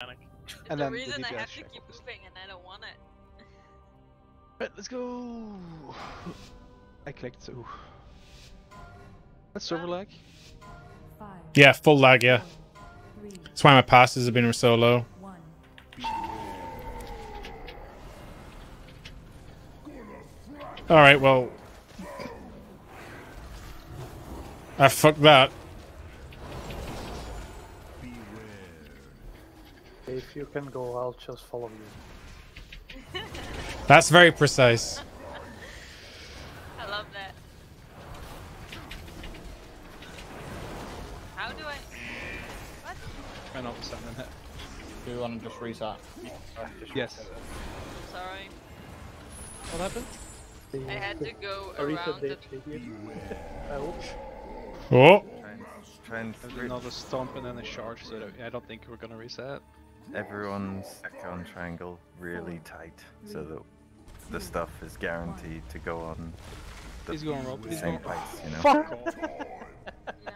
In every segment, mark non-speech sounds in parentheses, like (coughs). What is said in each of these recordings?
And the then the reason I have to keep was- moving and I don't want it. Right, let's go. I clicked so. That's server lag. Five, Yeah, full lag, yeah. three, That's why my passes have been so low. one. Alright, well. Ah, fuck that. If you can go, I'll just follow you. That's very precise. I love that. How do I? What? I know the in it. Do you want to just reset? Yes. Sorry. What happened? I had to go around the. did uh, Oh, Try and There's re- another stomp and then a charge, so I- I don't think we're gonna reset. Everyone's on triangle really tight so that the stuff is guaranteed to go on the He's going rope. He's same going. place, you know. Fuck (laughs) off. Oh, oh yeah.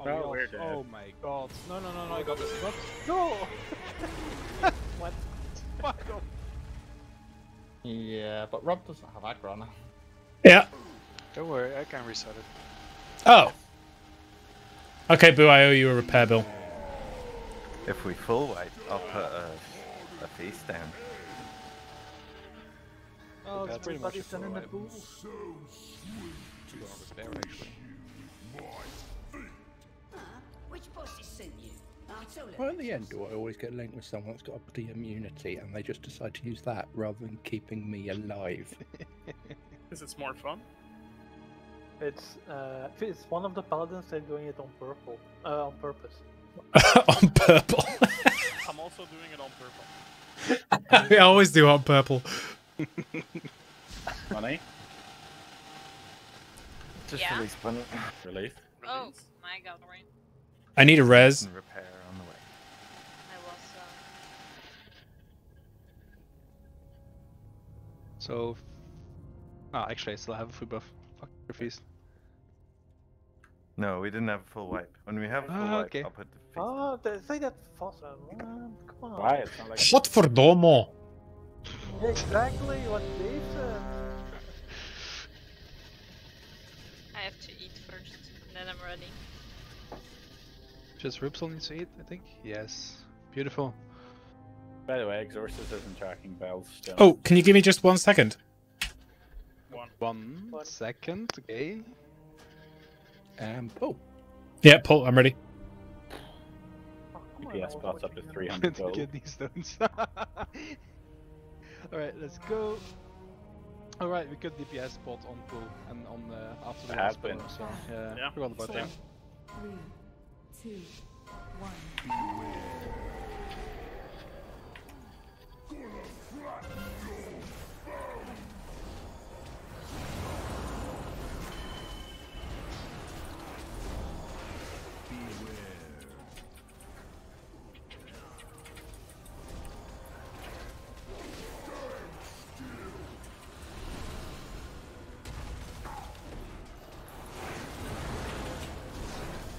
Oh, No, we all- oh my god. No, no, no, no, I got this. I got this. No! (laughs) What? Fuck off. Yeah, but Rob doesn't have aggro now. yeah. Don't worry, I can reset it. Oh. Okay, Boo, I owe you a repair bill. If we full wipe, I'll put a, a face down. Oh, That's pretty much everybody's a full in the wipe. pool. Go on with bear, actually. Which bosses sent you? I'll. Well, at the end, do I always get linked with someone that's got a bloody immunity and they just decide to use that rather than keeping me alive? (laughs) Because it's more fun. It's uh, it's one of the paladins. They're doing it on purple, uh, on purpose. (laughs) on purple. I'm also doing it on purple. (laughs) I always do on purple. (laughs) Money? Just Yeah. release bunny Relief? Oh my god, Rain. I need a res. and repair on the way. I was. Uh... So. Ah, actually, I still have a full buff. Fuck your feast. No, we didn't have a full wipe. When we have a full Ah, wipe, okay. I'll put the face Oh, they say that fast. Man, come on. Why? It's not like. Hot for domo. Exactly what Dave said. I have to eat first, and then I'm ready. Just Ripsel needs to eat, I think. Yes. Beautiful. By the way, Exorcist isn't tracking bells still. Oh, can you give me just one second? One. One One. second, okay. And, oh, Yeah, Paul, I'm ready. Come on, DPS I up to 300 gold. Kidney stones. (laughs) Alright, let's go. Alright, we got DPS spot on pool and on uh, after the It last has been. spawner, so yeah, Yeah. forgot about Four, that. three, two, one.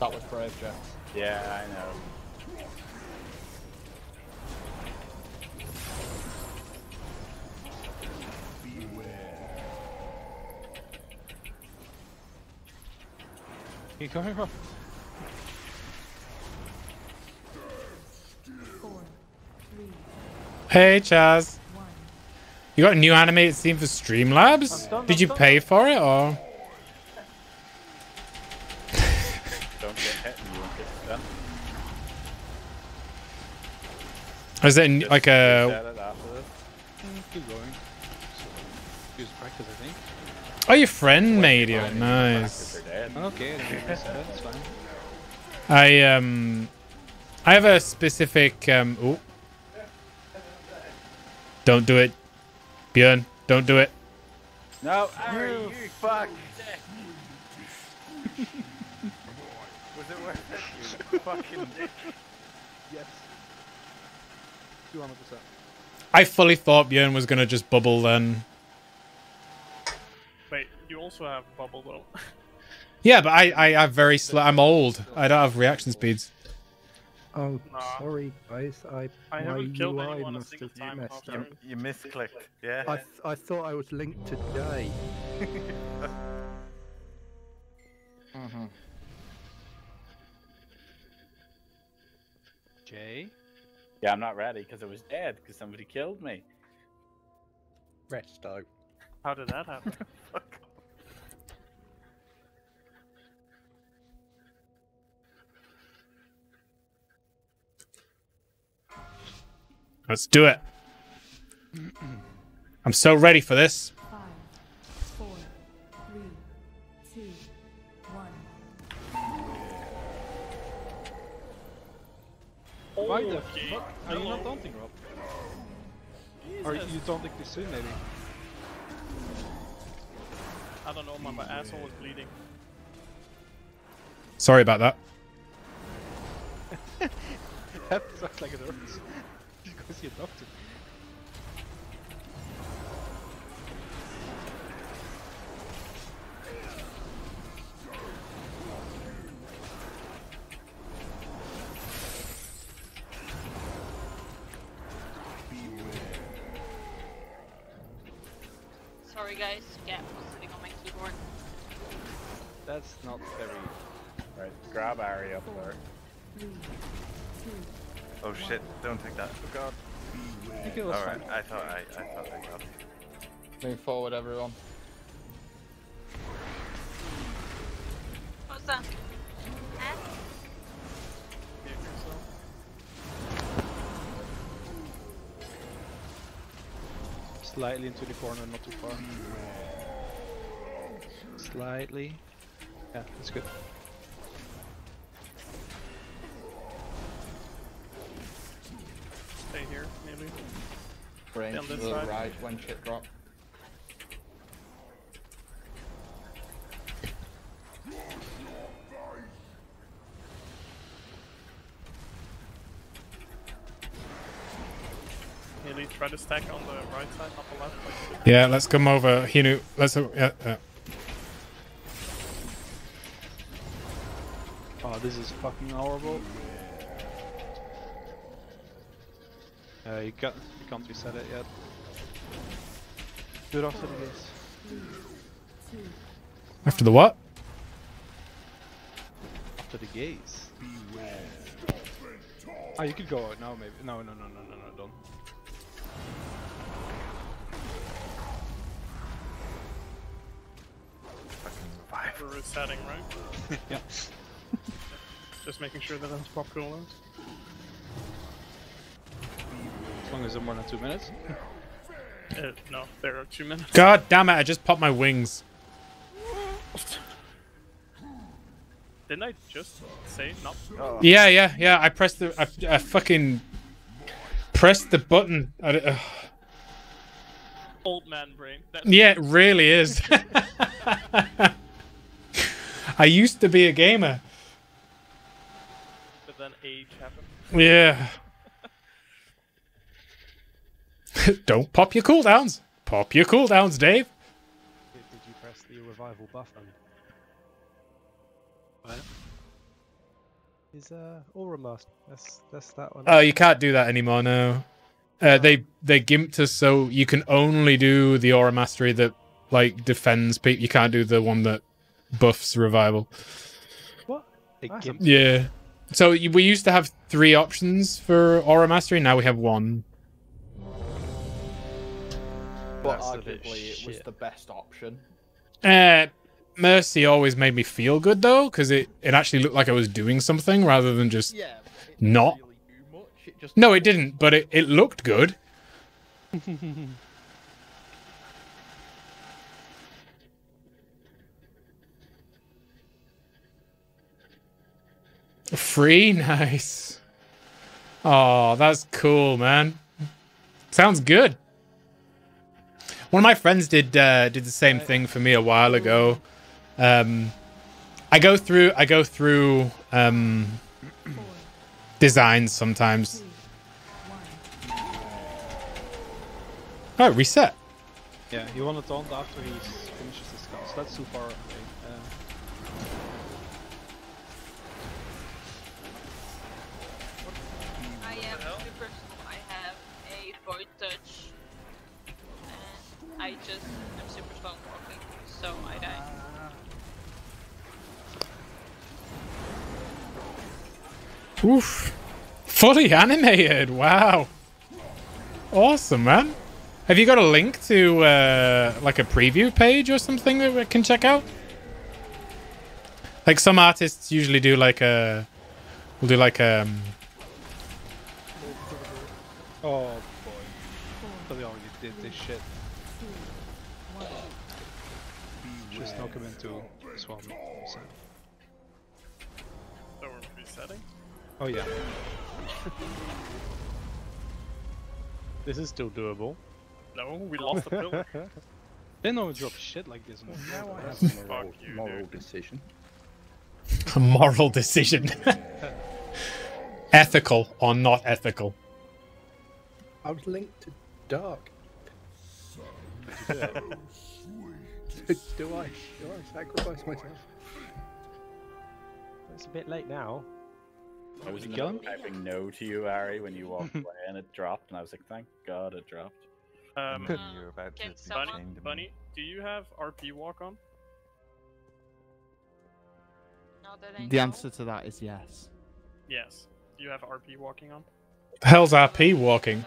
That was brave, Jeff. Yeah, I know. You coming from? Hey, Chaz. You got a new animated scene for Streamlabs? Done, Did you done. pay for it or? Don't get hit and you won't get stunned. Or is it n- Just like a? reset it after. Mm, Keep going. So, practice, I think. Oh, your friend made you. Fine, Nice. Okay, then we reset it, it's fine. I um, I have a specific um. Oh. Don't do it, Björn. Don't do it. No, You fuck! (laughs) (laughs) Was it worth (laughs) it? You fucking dick. Yes. 200%. I fully thought Björn was gonna just bubble then. Wait, you also have bubble though. (laughs) Yeah, but I I have very slow. I'm old. I don't have reaction speeds. Oh, Nah. sorry, guys. I, I my haven't killed UI anyone a must single have time messed after. up. You misclicked. Yeah. I, th- I thought I was linked to Jay. (laughs) Mm-hmm. Jay? Yeah, I'm not ready because I was dead because somebody killed me. Rest Resto. How did that happen? (laughs) Fuck. Let's do it. I'm so ready for this. Why the Okay, fuck? Are you not taunting, Rob? Or Jesus. you taunting too soon, maybe? I don't know, my, my asshole was bleeding. Sorry about that. (laughs) that sounds like it hurts. You go see a doctor. Sorry guys, Gap was sitting on my keyboard. That's not very. Right, grab Ari up there. Three, two, Oh shit! Don't take that. Oh god. I think it was All right. I thought I, I thought I got. it. Move forward, everyone. Slightly into the corner, not too far. Slightly. Yeah, that's good. Stay here, maybe. Brain On to the right when shit drop. Maybe try to stack on the right side, not the left. Like Yeah, let's come over. Hinu, let's. Uh, yeah, yeah. Oh, this is fucking horrible. Uh, you, got, you can't reset it yet. Do it after the gaze. After the what? After the gaze. Oh, you could go out now, maybe. No, no, no, no, no, no, don't. We're resetting, right? (laughs) yeah. (laughs) Just making sure that that's pop cooldowns. As long as they're more than two minutes. Uh, no, there are two minutes. God damn it! I just popped my wings. Didn't I just say not? Oh, Yeah, yeah, yeah. I pressed the. I, I fucking pressed the button. I, d- ugh. Old man brain. That, yeah, it really is. (laughs) I used to be a gamer. But then age happened. Yeah. (laughs) Don't pop your cooldowns. Pop your cooldowns, Dave. Did, did you press the revival button? What? Is uh Aura Master? That's that's that one. Oh, you can't do that anymore. No. Uh, they they gimped us so you can only do the aura mastery that like defends people. You can't do the one that buffs revival. what? They That's gimp- Yeah. So we used to have three options for aura mastery. Now we have one. But That's arguably, it was the best option. Uh, Mercy always made me feel good though, because it, it actually looked like I was doing something rather than just Yeah, it Not. didn't really do much. It just No, it didn't, but it, it looked good. (laughs) Free, (laughs) nice. Oh, that's cool, man. Sounds good. One of my friends did uh, did the same thing for me a while ago. Um, I go through I go through um, designs sometimes. Oh, reset. Yeah, you want to taunt after he finishes his cast. That's too far away. Uh, I just am super slow walking, so I die. Oof. Fully animated. Wow. Awesome, man. Have you got a link to uh, like a preview page or something that we can check out? Like some artists usually do like a we'll do like um Oh boy. So they already did this shit. Just knock him into Swamp. So. So we're resetting. Oh yeah. (laughs) this is still doable. No, we lost the pillar. (laughs) They don't drop shit like this. in Now I have a moral, you, moral decision. a (laughs) moral decision. ethical or not ethical. I was linked to Dark. Did you (laughs) do I? Do I sacrifice myself? It's a bit late now. I was in the gun? typing no to you, Ari, when you walked (laughs) away and it dropped, and I was like, thank God it dropped. Um, And you're about to can be someone- Bunny, to. Bunny, do you have RP walk on? Now that I The know. answer to that is yes. Yes. Do you have RP walking on? The hell's RP walking?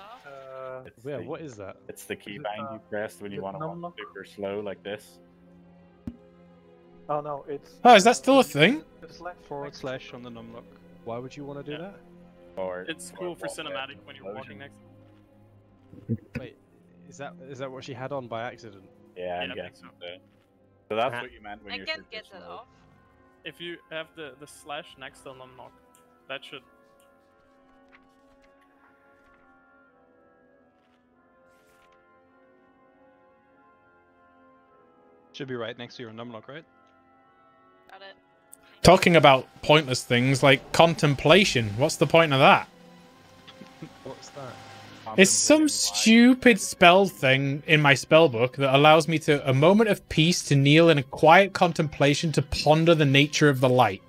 Uh, It's Yeah, the, what is that? It's the keybind uh, you pressed when you want to walk super slow like this. oh no, it's. Oh, is that still a thing? the slash Forward slash on the numlock. Why would you want to do Yeah. that? Or It's or cool for cinematic when you're explosion. walking next. Wait, is that is that what she had on by accident? Yeah, I'm Yeah, I think guessing so. So that's Ah. what you meant when I you're can't get that off. If you have the, the slash next to unlock, that should. Should be right next to your numlock, right? Got it. Talking about pointless things like contemplation. What's the point of that? (laughs) What's that? It's some stupid spell thing in my spell book that allows me to a moment of peace to kneel in a quiet contemplation to ponder the nature of the light.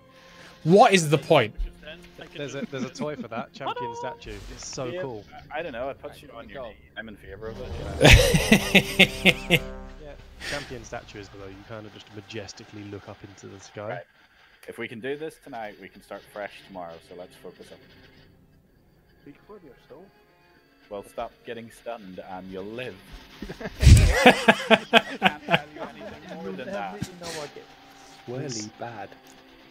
What is the point? Then I can There's a there's a toy for that champion statue. It's so Yeah, cool. I, I don't know. It puts you on your go. knee. I'm in favor of it. (laughs) (laughs) Yeah. Yeah, champion statue is below. You kind of just majestically look up into the sky. Right. if we can do this tonight, we can start fresh tomorrow. So let's focus up. Speak for yourself. Well, stop getting stunned and you'll live. I can't tell you anything more than that. You know what? it- Swirly bad.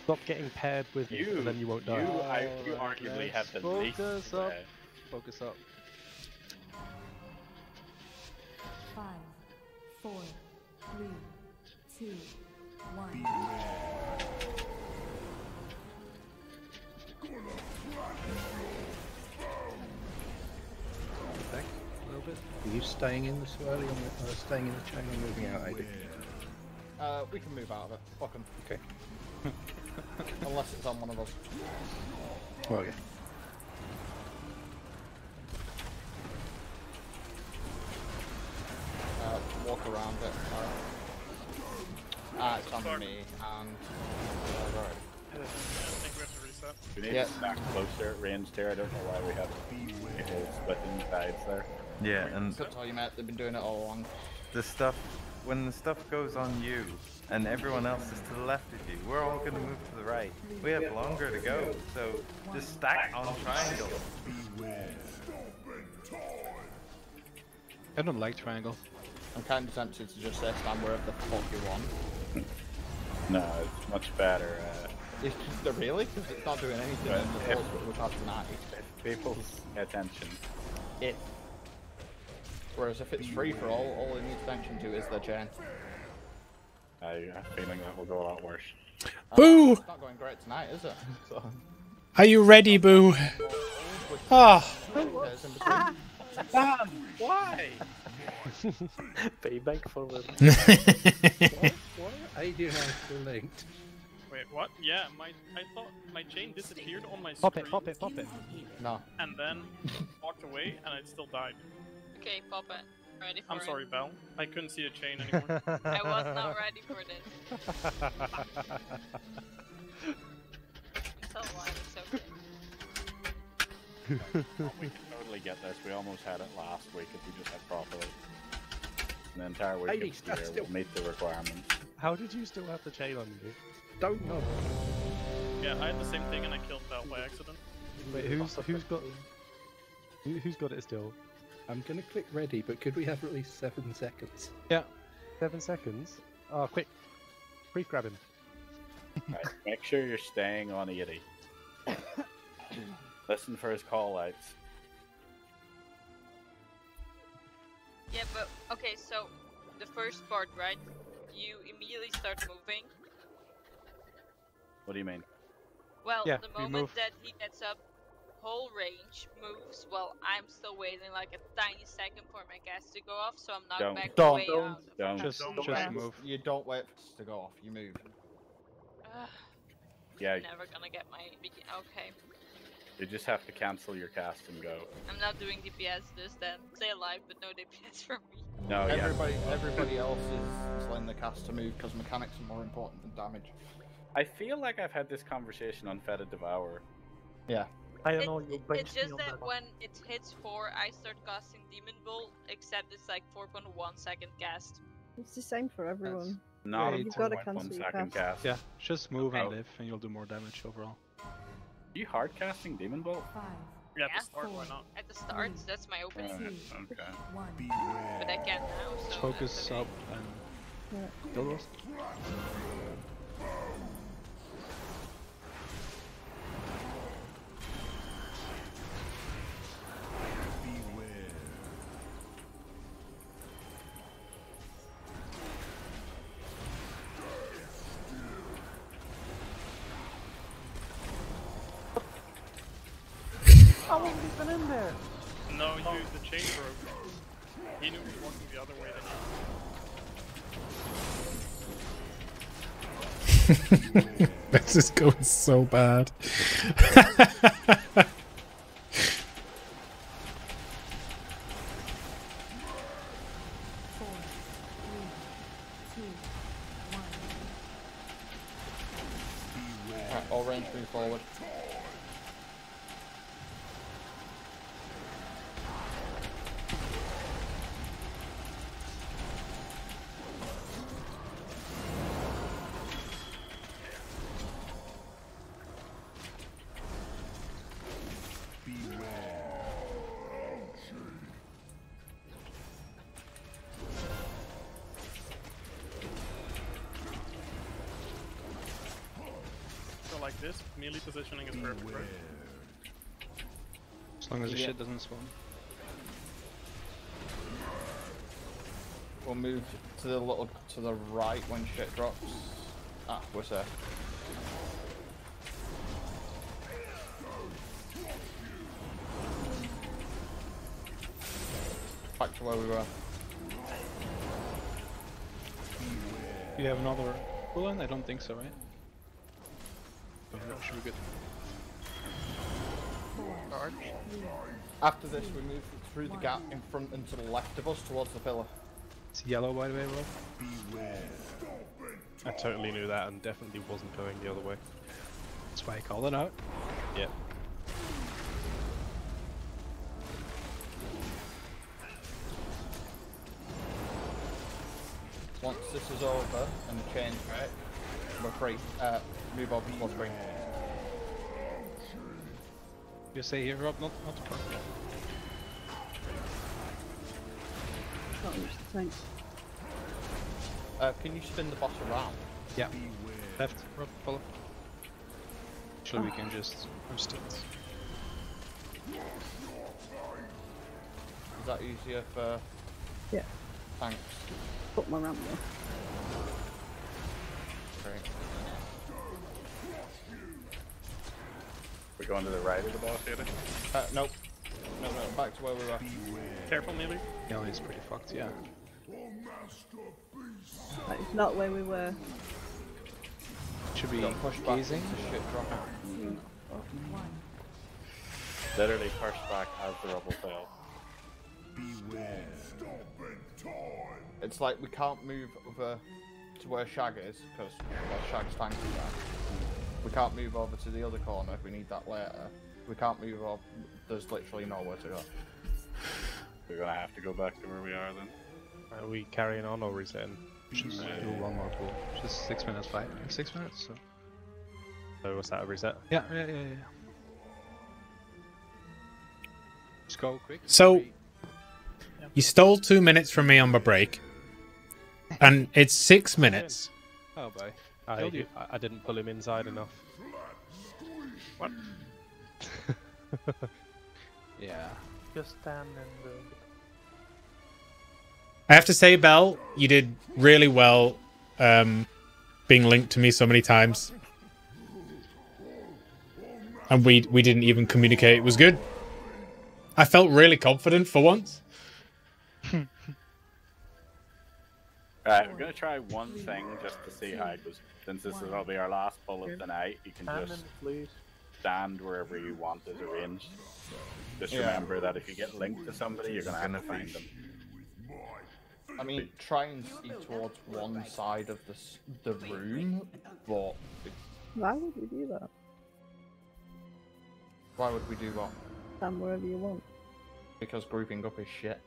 Stop getting paired with me, You, and then you won't die. you, I, you Alright, arguably have the least. focus up. Focus up. Five, four, three, two, one. Back a little bit. Are you staying in the swirly on the, uh, staying in the chain or moving out? Uh, we can move out of it. Fuck 'em. Okay. (laughs) Unless it's on one of us. Well, yeah. Around it. Ah, it's on me, and... Uh, right. I think we have to reset. We need Yeah. to stack closer at range here. I don't know why we have people splitting sides there. Yeah, and Good tell you, mate. They've been doing it all along. the stuff when the stuff goes on you and everyone else is to the left of you, we're all gonna move to the right. We have longer to go, so just stack on triangle. I don't like triangle. I'm kind of tempted to just say stand wherever the fuck you want. No, it's much better. Uh, Is it really? Because it's not doing anything in the Right. balls that we've had tonight. if people attention. It. Whereas if it's free for all, all it needs attention to is the chain. I have a feeling that will go a lot worse. Uh, Boo! It's not going great tonight, is it? (laughs) So, Are you ready, Boo? Ah, there's in between. (laughs) Why? (laughs) Payback for the. (laughs) Why are AD and I still linked? Wait, what? Yeah, my I thought my chain disappeared on my Pop screen. it, pop it, pop it. No. And then (laughs) walked away, and it still died. Okay, pop it. Ready for I'm it. sorry, Bell. I couldn't see a chain anymore. I was not ready for this. So why it's okay. we can totally get this. We almost had it last week if we just had properly. The entire week Lady, of stand the year still. will meet the requirements. How did you still have the chain on you? Don't know. Yeah, I had the same thing and I killed that by accident. Wait, who's who's got who, who's got it still? I'm gonna click ready, but could we have at least seven seconds? Yeah. Seven seconds. Oh, quick! Quick, grab him. Right, make sure you're staying on Edie. (coughs) Listen for his call lights. Yeah, but okay, so the first part, right? You immediately start moving. What do you mean? Well, Yeah, the moment move. that he gets up, whole range moves. Well, I'm still waiting like a tiny second for my gas to go off, so I'm knocked Don't. back Don't. way Don't. out. of Don't. Just, Don't just wait. move. You don't wait to go off. You move. Ugh, Yeah, never gonna get my. Okay, you just have to cancel your cast and go. I'm not doing DPS this then. Stay alive, but no DPS for me. No, yeah. everybody, everybody else is slowing the cast to move because mechanics are more important than damage. I feel like I've had this conversation on Fetid Devourer. Yeah. I don't It- know. You it- it's just that that when it hits 4, I start casting Demon Bolt, except it's like 4.1 second cast. It's the same for everyone. Not Yeah, a you've gotta cancel your cast. cast. Yeah, just move and oh. live, and you'll do more damage overall. Are you hard casting Demonbolt? Five, Yeah, at Yeah. the start, why not? At the start, that's my opening. Uh, okay. one. But I can't now, so. Focus up and Yeah. Chain broke. He knew he was walking the other way than you. (laughs) this is going so bad. (laughs) like this, melee positioning is perfect, right? As long as the Yeah. shit doesn't spawn. We'll move to the little to the right when shit drops. Ah, we're safe. Back to where we were. You have another bullet? I don't think so, right? That should be good. Charge. After this, we move through the gap in front and to the left of us towards the pillar. It's yellow, by the way, Rob. I totally knew that and definitely wasn't going the other way. That's why I called it out. Yeah. Once this is over and the chain's break, we're free. Uh, move over towards green. You say here, Rob, not not to park. Can't reach the tank. Uh, can you spin the boss around? Yeah. Left, Rob, follow. Actually, we can just boost it. Is that easier for Yeah. tanks? Put my ramp there. Great. We're going to the right of the boss, Edie? Uh, nope. No, no, back to where we were. Careful, melee. Yeah, he's pretty fucked, yeah. That is not where we were. Should be Got pushed back gazing. into shit dropping. One. Literally first back as the rubble fell. It's like we can't move over to where Shag is because well, Shag's tank is there. We can't move over to the other corner if we need that later. We can't move over. There's literally nowhere to go. We're gonna have to go back to where we are then. Are we carrying on or is it in? Just do do one more pool. Just six minutes fight. Six minutes. So. So was that a reset? Yeah, yeah, yeah, yeah. Just go quick. So, you stole two minutes from me on my break, and it's six minutes. Oh boy. I, Killed you. I, I didn't pull him inside enough. What? (laughs) Yeah. Just stand and. Uh, I have to say, Bell, you did really well um, being linked to me so many times. And we we didn't even communicate. It was good. I felt really confident for once. (laughs) Uh, right, we're gonna try one thing just to see how it goes. Since this will be our last pull of the night, you can just stand wherever you want as arranged. Just remember that if you get linked to somebody, you're gonna have to Gonna find them. I mean, try and see towards one side of the the room, but Why would we do that? why would we do that? Stand wherever you want. Because grouping up is shit.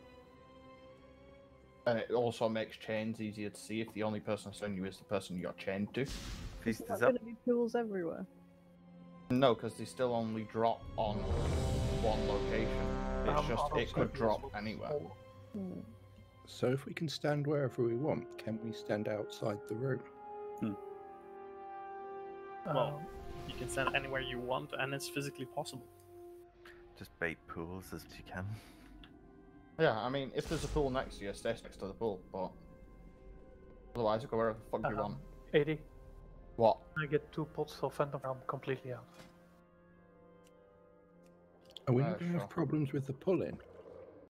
And it also makes chains easier to see if the only person assigned you is the person you're chained to. There's not gonna be pools everywhere. No, because they still only drop on one location. It's Um, just it could drop will anywhere. Hmm. So if we can stand wherever we want, can we stand outside the room? Well, you can stand anywhere you want, and it's physically possible. Just bait pools as you can. Yeah, I mean, if there's a pool next to you, stay next to the pool, but otherwise, you go wherever the fuck you Um, want. 80. What? I get two pots of Phantom Realm completely out. Are we Uh, not going to sure. have problems with the pull-in?